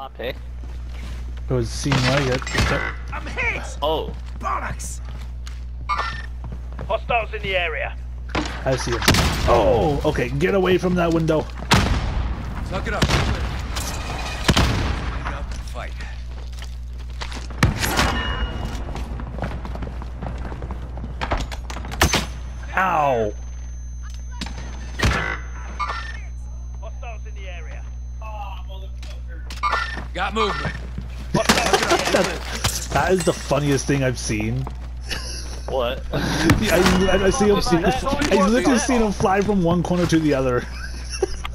top, hey? It was seem like it. I'm hit! Oh, Bollocks! Hostiles in the area. I see him. Oh, okay. Get away from that window. Suck it up. Up and fight. Ow. Hostiles in the area. Got movement. That is the funniest thing I've seen. what? I, I, I see him. see that? I literally seen him fly from one corner to the other.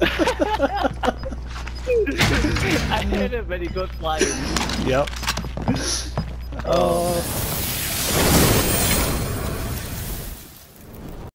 I hit him and he goes flying. Yep. Oh.